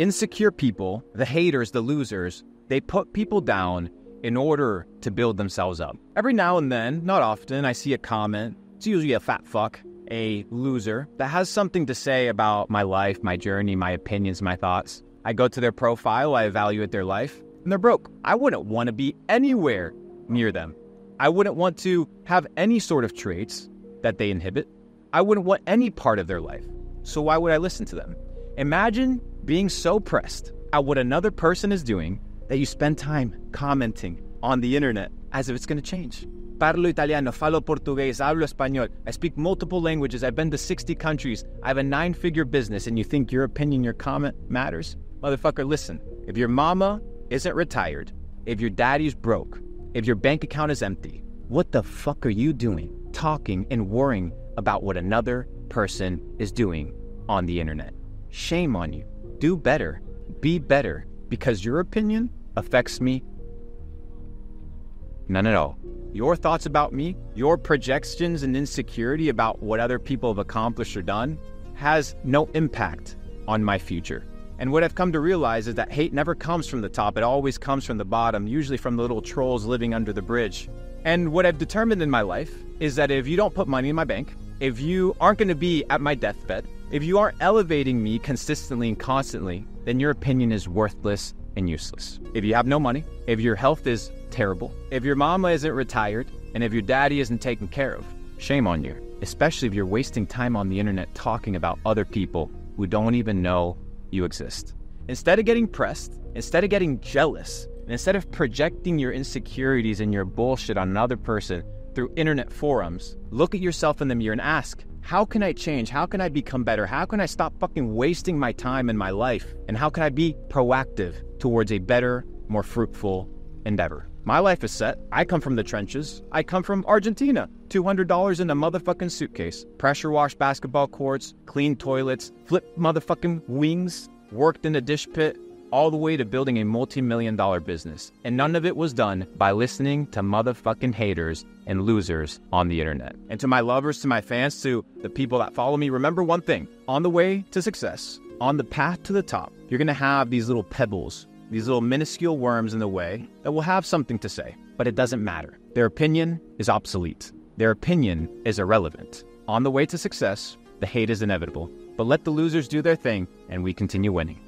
Insecure people, the haters, the losers, they put people down in order to build themselves up. Every now and then, not often, I see a comment. It's usually a fat fuck, a loser, that has something to say about my life, my journey, my opinions, my thoughts. I go to their profile, I evaluate their life, and they're broke. I wouldn't want to be anywhere near them. I wouldn't want to have any sort of traits that they inhibit. I wouldn't want any part of their life. So why would I listen to them? Imagine being so pressed at what another person is doing that you spend time commenting on the internet as if it's going to change. Parlo italiano, falo portugués, hablo español. I speak multiple languages. I've been to 60 countries. I have a nine figure business, and you think your opinion, your comment matters? Motherfucker, listen. If your mama isn't retired, if your daddy's broke, if your bank account is empty, what the fuck are you doing talking and worrying about what another person is doing on the internet? Shame on you. Do better. Be better because your opinion affects me none at all. Your thoughts about me, your projections and insecurity about what other people have accomplished or done has no impact on my future. And what I've come to realize is that hate never comes from the top, it always comes from the bottom, usually from the little trolls living under the bridge. And what I've determined in my life is that if you don't put money in my bank, if you aren't going to be at my deathbed, if you aren't elevating me consistently and constantly, then your opinion is worthless and useless. If you have no money, if your health is terrible, if your mama isn't retired, and if your daddy isn't taken care of, shame on you. Especially if you're wasting time on the internet talking about other people who don't even know you exist. Instead of getting pressed, instead of getting jealous, and instead of projecting your insecurities and your bullshit on another person through internet forums, look at yourself in the mirror and ask, how can I change? How can I become better? How can I stop fucking wasting my time and my life? And how can I be proactive towards a better, more fruitful endeavor? My life is set. I come from the trenches. I come from Argentina. $200 in a motherfucking suitcase. Pressure wash basketball courts, clean toilets, flip motherfucking wings, worked in a dish pit, all the way to building a multi million dollar business. And none of it was done by listening to motherfucking haters and losers on the internet. And to my lovers, to my fans, to the people that follow me, remember one thing on the way to success, on the path to the top, you're gonna have these little pebbles, these little minuscule worms in the way that will have something to say, but it doesn't matter. Their opinion is obsolete, their opinion is irrelevant. On the way to success, the hate is inevitable, but let the losers do their thing and we continue winning.